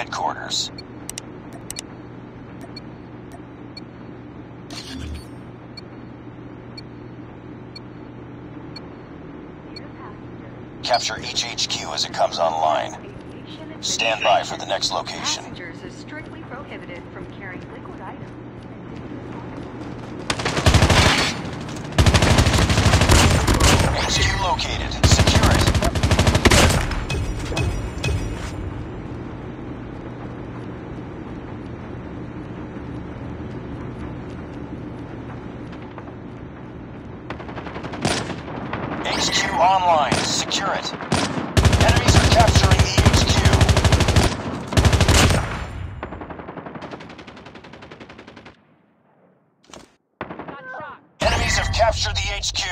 headquarters. Capture each HQ as it comes online. Stand by for the next location. Passengers is strictly prohibited from carrying liquid items. HQ located. Secure it. HQ online. Secure it. Enemies are capturing the HQ. Enemies have captured the HQ.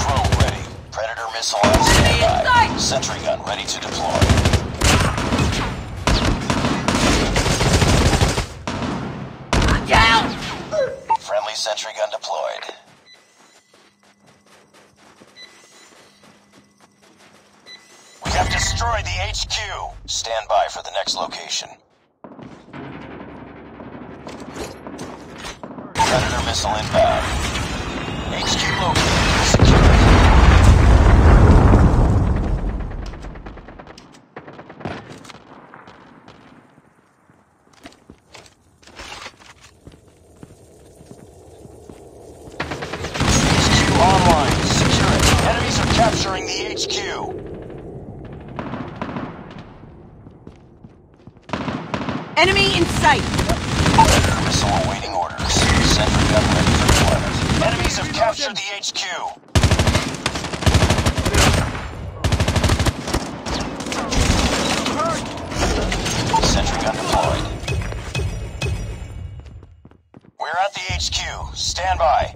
Drone ready. Predator missile on standby. Sentry gun ready to deploy. Friendly sentry gun deployed. We have destroyed the HQ. Stand by for the next location. Predator missile inbound. HQ located. Secure it. HQ online. Secure it. Enemies are capturing the HQ. Enemy in sight. Missile awaiting orders. Sentry gun ready for deployment. Enemies have captured the HQ. Sentry gun deployed. We're at the HQ. Stand by.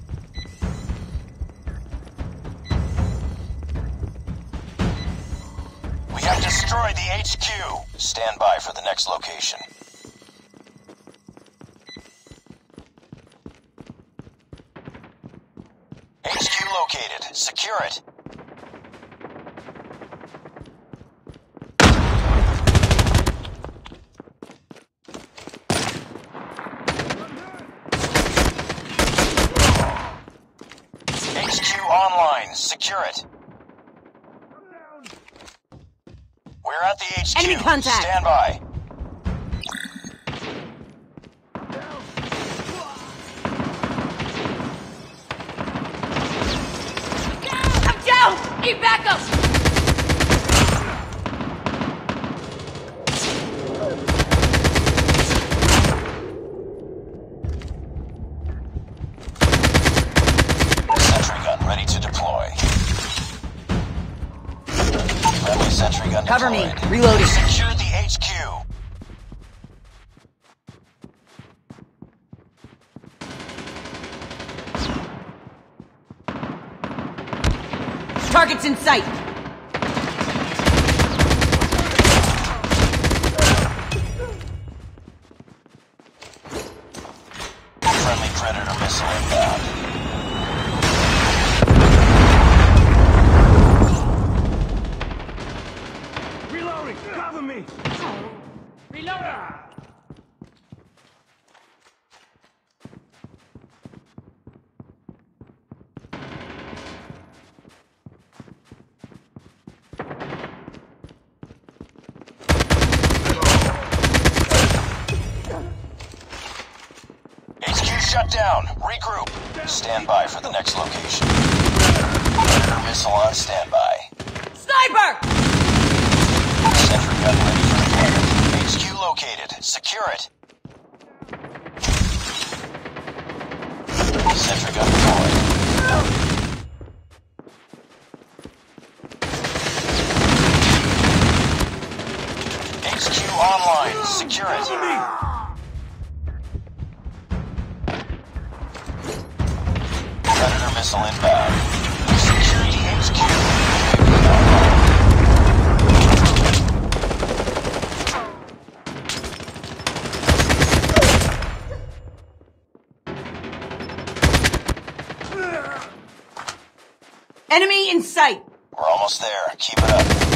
We have destroyed the HQ. Stand by for the next location. HQ located. Secure it. HQ online. Secure it. We're at the HQ. Enemy contact. Stand by. Need backup. Sentry gun ready to deploy. Friendly sentry gun Cover me. deployed. Reloading. Secure the HQ. Targets in sight. Friendly Predator missile inbound. Reloading! Cover me! HQ shut down. Regroup. Stand by for the next location. Predator missile on standby. Sniper. Sentry gun ready for deployment. HQ located. Secure it. Sentry gun deployed. HQ online. Secure it. missile inbound. Security HQ. Enemy in sight. We're almost there. Keep it up.